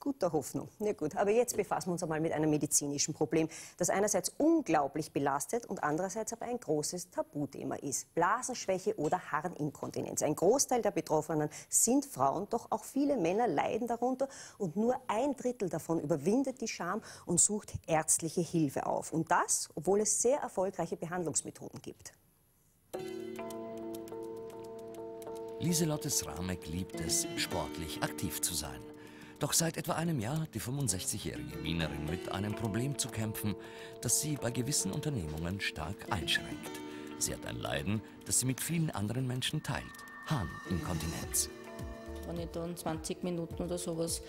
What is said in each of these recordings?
guter Hoffnung. Na gut, aber jetzt befassen wir uns einmal mit einem medizinischen Problem, das einerseits unglaublich belastet und andererseits aber ein großes Tabuthema ist. Blasenschwäche oder Harninkontinenz. Ein Großteil der Betroffenen sind Frauen, doch auch viele Männer leiden darunter und nur ein Drittel davon überwindet die Scham und sucht ärztliche Hilfe auf. Und das, obwohl es sehr erfolgreiche Behandlungsmethoden gibt. Lieselottes Ramek liebt es, sportlich aktiv zu sein. Doch seit etwa einem Jahr hat die 65-jährige Wienerin mit einem Problem zu kämpfen, das sie bei gewissen Unternehmungen stark einschränkt. Sie hat ein Leiden, das sie mit vielen anderen Menschen teilt. Harninkontinenz. Wenn ich dann 20 Minuten oder sowas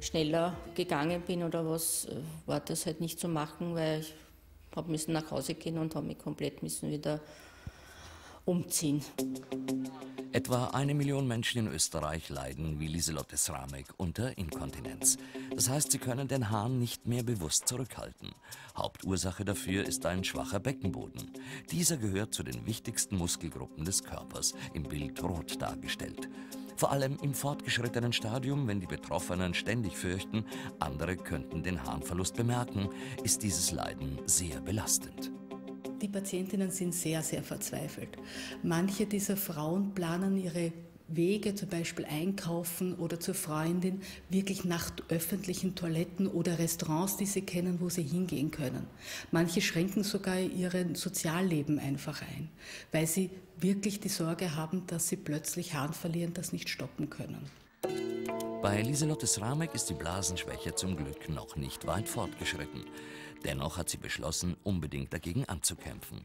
schneller gegangen bin oder was, äh, war das halt nicht zu machen, weil ich habe müssen nach Hause gehen und habe mich komplett müssen wieder umziehen. Etwa eine Million Menschen in Österreich leiden wie Lieselotte Sramek unter Inkontinenz. Das heißt, sie können den Hahn nicht mehr bewusst zurückhalten. Hauptursache dafür ist ein schwacher Beckenboden. Dieser gehört zu den wichtigsten Muskelgruppen des Körpers, im Bild rot dargestellt. Vor allem im fortgeschrittenen Stadium, wenn die Betroffenen ständig fürchten, andere könnten den Harnverlust bemerken, ist dieses Leiden sehr belastend. Die Patientinnen sind sehr, sehr verzweifelt. Manche dieser Frauen planen ihre Wege, zum Beispiel einkaufen oder zur Freundin, wirklich nach öffentlichen Toiletten oder Restaurants, die sie kennen, wo sie hingehen können. Manche schränken sogar ihr Sozialleben einfach ein, weil sie wirklich die Sorge haben, dass sie plötzlich Harn verlieren, das nicht stoppen können. Bei Lieselottes Ramek ist die Blasenschwäche zum Glück noch nicht weit fortgeschritten. Dennoch hat sie beschlossen, unbedingt dagegen anzukämpfen.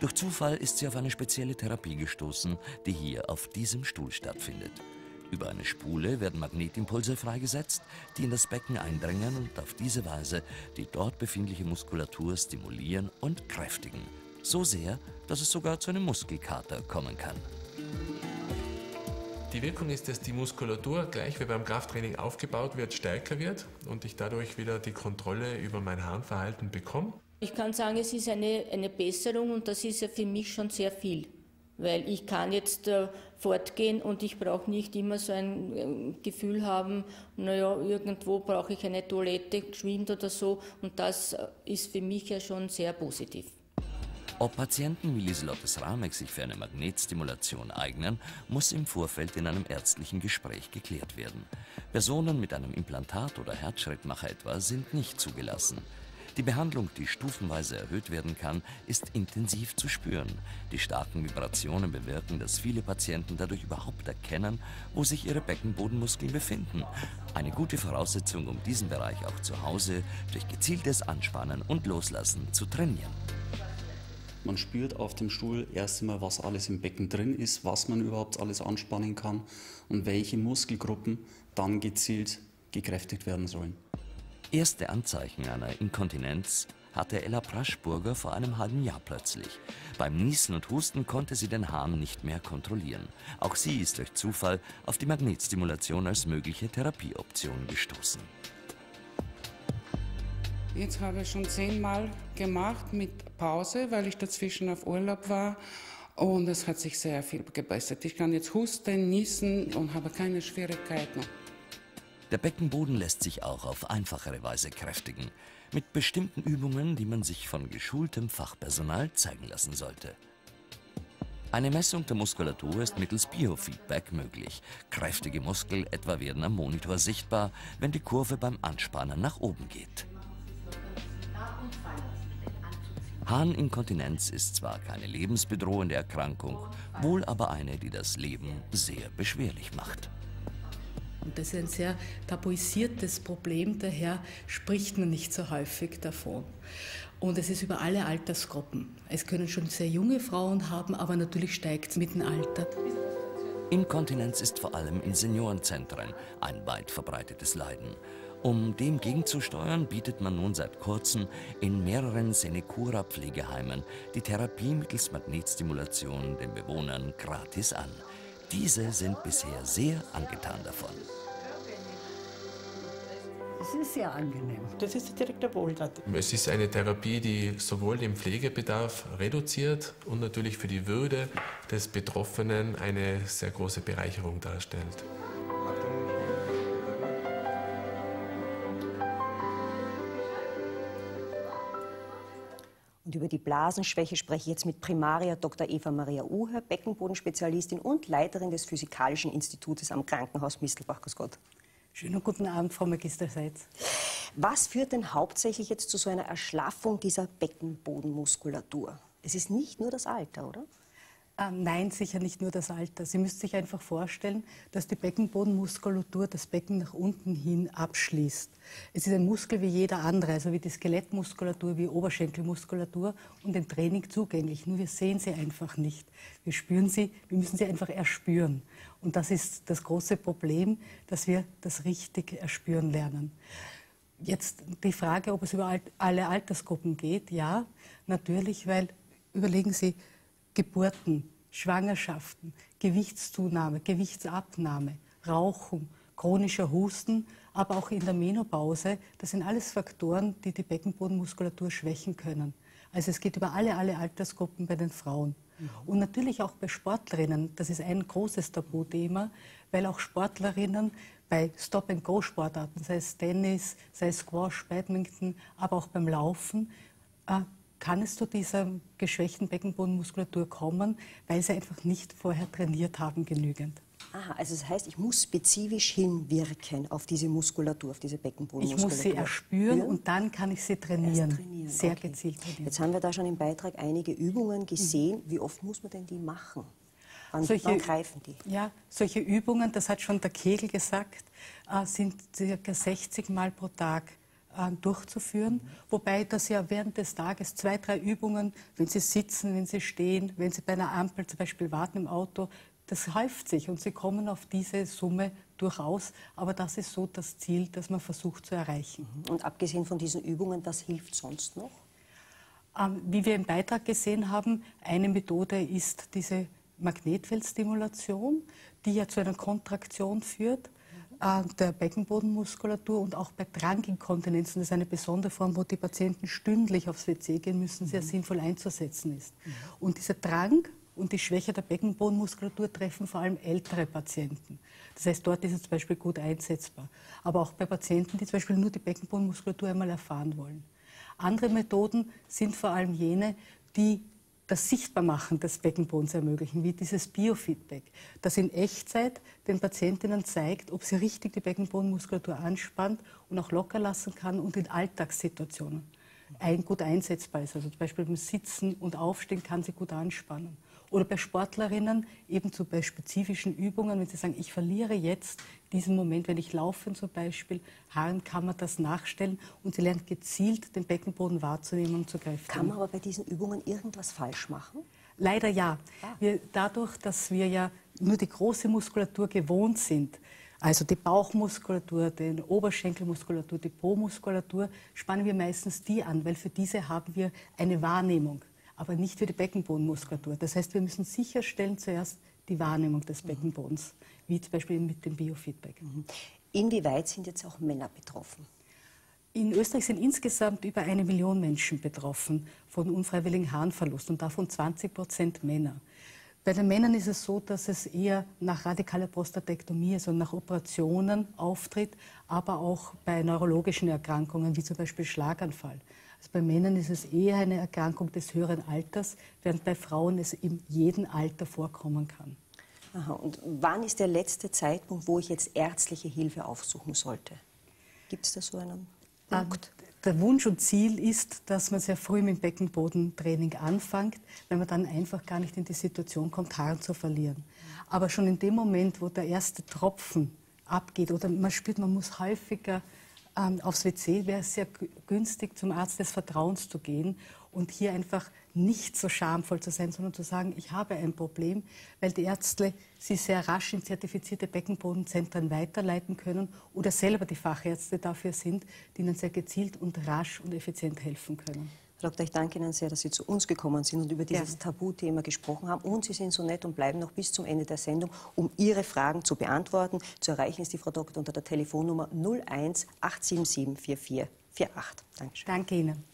Durch Zufall ist sie auf eine spezielle Therapie gestoßen, die hier auf diesem Stuhl stattfindet. Über eine Spule werden Magnetimpulse freigesetzt, die in das Becken eindringen und auf diese Weise die dort befindliche Muskulatur stimulieren und kräftigen. So sehr, dass es sogar zu einem Muskelkater kommen kann. Die Wirkung ist, dass die Muskulatur gleich wie beim Krafttraining aufgebaut wird, stärker wird und ich dadurch wieder die Kontrolle über mein Harnverhalten bekomme. Ich kann sagen, es ist eine, eine Besserung und das ist ja für mich schon sehr viel. Weil ich kann jetzt äh, fortgehen und ich brauche nicht immer so ein äh, Gefühl haben, naja, irgendwo brauche ich eine Toilette geschwind oder so. Und das äh, ist für mich ja schon sehr positiv. Ob Patienten wie Lieselottes Ramek sich für eine Magnetstimulation eignen, muss im Vorfeld in einem ärztlichen Gespräch geklärt werden. Personen mit einem Implantat oder Herzschrittmacher etwa sind nicht zugelassen. Die Behandlung, die stufenweise erhöht werden kann, ist intensiv zu spüren. Die starken Vibrationen bewirken, dass viele Patienten dadurch überhaupt erkennen, wo sich ihre Beckenbodenmuskeln befinden. Eine gute Voraussetzung, um diesen Bereich auch zu Hause durch gezieltes Anspannen und Loslassen zu trainieren. Man spürt auf dem Stuhl erst einmal, was alles im Becken drin ist, was man überhaupt alles anspannen kann und welche Muskelgruppen dann gezielt gekräftigt werden sollen. Erste Anzeichen einer Inkontinenz hatte Ella Praschburger vor einem halben Jahr plötzlich. Beim Niesen und Husten konnte sie den Hahn nicht mehr kontrollieren. Auch sie ist durch Zufall auf die Magnetstimulation als mögliche Therapieoption gestoßen. Jetzt habe ich schon zehnmal gemacht mit Pause, weil ich dazwischen auf Urlaub war. Und es hat sich sehr viel gebessert. Ich kann jetzt husten, niesen und habe keine Schwierigkeiten. Der Beckenboden lässt sich auch auf einfachere Weise kräftigen. Mit bestimmten Übungen, die man sich von geschultem Fachpersonal zeigen lassen sollte. Eine Messung der Muskulatur ist mittels Biofeedback möglich. Kräftige Muskel etwa werden am Monitor sichtbar, wenn die Kurve beim Anspannen nach oben geht. Harninkontinenz ist zwar keine lebensbedrohende Erkrankung, wohl aber eine, die das Leben sehr beschwerlich macht. Und das ist ein sehr tabuisiertes Problem, daher spricht man nicht so häufig davon. Und es ist über alle Altersgruppen. Es können schon sehr junge Frauen haben, aber natürlich steigt es mit dem Alter. Inkontinenz ist vor allem in Seniorenzentren ein weit verbreitetes Leiden. Um dem gegenzusteuern, bietet man nun seit kurzem in mehreren Senecura-Pflegeheimen die Therapie mittels Magnetstimulation den Bewohnern gratis an. Diese sind bisher sehr angetan davon. Es ist sehr angenehm. Das ist direkt der Wohltat. Es ist eine Therapie, die sowohl den Pflegebedarf reduziert und natürlich für die Würde des Betroffenen eine sehr große Bereicherung darstellt. Und über die Blasenschwäche spreche ich jetzt mit Primaria Dr. Eva Maria Uher, Beckenbodenspezialistin und Leiterin des Physikalischen Institutes am Krankenhaus Mistelbach. Grüß Gott. Schönen guten Abend, Frau Magister Seitz. Was führt denn hauptsächlich jetzt zu so einer Erschlaffung dieser Beckenbodenmuskulatur? Es ist nicht nur das Alter, oder? Äh, nein, sicher nicht nur das Alter. Sie müssen sich einfach vorstellen, dass die Beckenbodenmuskulatur das Becken nach unten hin abschließt. Es ist ein Muskel wie jeder andere, also wie die Skelettmuskulatur, wie Oberschenkelmuskulatur und im Training zugänglich. Nur wir sehen sie einfach nicht. Wir spüren sie, wir müssen sie einfach erspüren. Und das ist das große Problem, dass wir das richtig erspüren lernen. Jetzt die Frage, ob es über alle Altersgruppen geht. Ja, natürlich, weil überlegen Sie, Geburten, Schwangerschaften, Gewichtszunahme, Gewichtsabnahme, Rauchen, chronischer Husten, aber auch in der Menopause, das sind alles Faktoren, die die Beckenbodenmuskulatur schwächen können. Also es geht über alle, alle Altersgruppen bei den Frauen. Mhm. Und natürlich auch bei Sportlerinnen, das ist ein großes Tabuthema, weil auch Sportlerinnen bei Stop-and-Go-Sportarten, sei es Tennis, sei es Squash, Badminton, aber auch beim Laufen, äh, kann es zu dieser geschwächten Beckenbodenmuskulatur kommen, weil sie einfach nicht vorher trainiert haben genügend. Aha, also das heißt, ich muss spezifisch hinwirken auf diese Muskulatur, auf diese Beckenbodenmuskulatur. Ich muss sie erspüren ja? und dann kann ich sie trainieren. trainieren. Sehr okay. gezielt trainieren. Jetzt haben wir da schon im Beitrag einige Übungen gesehen. Wie oft muss man denn die machen? Wann, solche, wann greifen die? Ja, solche Übungen, das hat schon der Kegel gesagt, äh, sind circa 60 Mal pro Tag durchzuführen, wobei das ja während des Tages zwei, drei Übungen, wenn Sie sitzen, wenn Sie stehen, wenn Sie bei einer Ampel zum Beispiel warten im Auto, das häuft sich und Sie kommen auf diese Summe durchaus. Aber das ist so das Ziel, das man versucht zu erreichen. Mhm. Und abgesehen von diesen Übungen, was hilft sonst noch? Ähm, wie wir im Beitrag gesehen haben, eine Methode ist diese Magnetfeldstimulation, die ja zu einer Kontraktion führt der Beckenbodenmuskulatur und auch bei Dranginkontinenzen, das ist eine besondere Form, wo die Patienten stündlich aufs WC gehen müssen, sehr mhm. sinnvoll einzusetzen ist. Mhm. Und dieser Drang und die Schwäche der Beckenbodenmuskulatur treffen vor allem ältere Patienten. Das heißt, dort ist es zum Beispiel gut einsetzbar. Aber auch bei Patienten, die zum Beispiel nur die Beckenbodenmuskulatur einmal erfahren wollen. Andere Methoden sind vor allem jene, die das Sichtbarmachen des Beckenbodens ermöglichen, wie dieses Biofeedback, das in Echtzeit den Patientinnen zeigt, ob sie richtig die Beckenbodenmuskulatur anspannt und auch locker lassen kann und in Alltagssituationen ein, gut einsetzbar ist. Also zum Beispiel beim Sitzen und Aufstehen kann sie gut anspannen. Oder bei Sportlerinnen eben zu bei spezifischen Übungen, wenn sie sagen, ich verliere jetzt diesen Moment, wenn ich laufe zum Beispiel, Haaren kann man das nachstellen und sie lernt gezielt den Beckenboden wahrzunehmen und zu greifen. Kann man aber bei diesen Übungen irgendwas falsch machen? Leider ja. Ah. Wir, dadurch, dass wir ja nur die große Muskulatur gewohnt sind, also die Bauchmuskulatur, die Oberschenkelmuskulatur, die Po-Muskulatur, spannen wir meistens die an, weil für diese haben wir eine Wahrnehmung aber nicht für die Beckenbodenmuskulatur. Das heißt, wir müssen sicherstellen zuerst die Wahrnehmung des Beckenbodens, wie zum Beispiel mit dem Biofeedback. Mhm. Inwieweit sind jetzt auch Männer betroffen? In Österreich sind insgesamt über eine Million Menschen betroffen von unfreiwilligen Harnverlust und davon 20 Prozent Männer. Bei den Männern ist es so, dass es eher nach radikaler Prostatektomie, also nach Operationen auftritt, aber auch bei neurologischen Erkrankungen wie zum Beispiel Schlaganfall. Also bei Männern ist es eher eine Erkrankung des höheren Alters, während bei Frauen es in jedem Alter vorkommen kann. Aha, und wann ist der letzte Zeitpunkt, wo ich jetzt ärztliche Hilfe aufsuchen sollte? Gibt es da so einen ah, Punkt? Der Wunsch und Ziel ist, dass man sehr früh mit dem Beckenbodentraining anfängt, weil man dann einfach gar nicht in die Situation kommt, Haare zu verlieren. Aber schon in dem Moment, wo der erste Tropfen abgeht oder man spürt, man muss häufiger ähm, aufs WC wäre es sehr günstig, zum Arzt des Vertrauens zu gehen und hier einfach nicht so schamvoll zu sein, sondern zu sagen, ich habe ein Problem, weil die Ärzte sie sehr rasch in zertifizierte Beckenbodenzentren weiterleiten können oder selber die Fachärzte dafür sind, die ihnen sehr gezielt und rasch und effizient helfen können. Herr Doktor, ich danke Ihnen sehr, dass Sie zu uns gekommen sind und über dieses ja. Tabuthema gesprochen haben. Und Sie sind so nett und bleiben noch bis zum Ende der Sendung, um Ihre Fragen zu beantworten. Zu erreichen ist die Frau Doktor unter der Telefonnummer 01 877 4448. Dankeschön. Danke Ihnen.